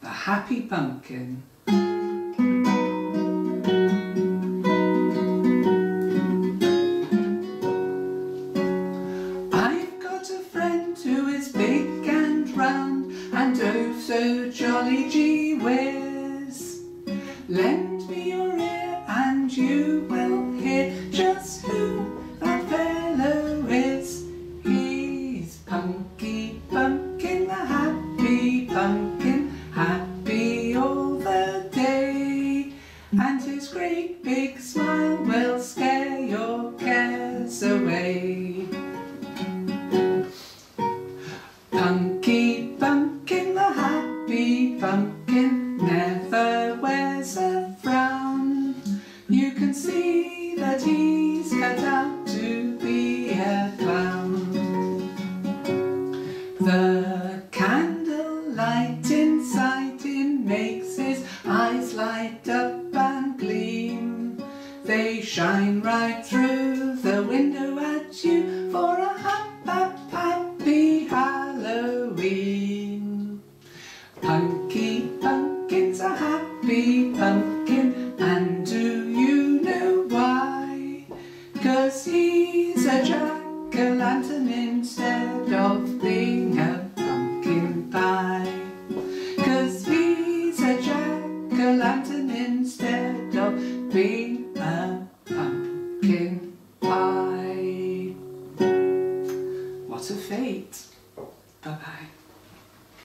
the happy pumpkin. I've got a friend who is big and round and oh so jolly his great big smile will scare your cares away. Punky Pumpkin, the happy pumpkin, never wears a frown. You can see that he's cut out to be a clown. The candlelight inside him makes his eyes light up. They shine right through the window at you for a hap, hap, happy Halloween. Punky Pumpkin's a happy pumpkin, and do you know why? Cause he's a jack-o'-lantern instead of being a pumpkin pie. Cause he's a jack-o'-lantern be a pumpkin pie. What a fate. Bye-bye.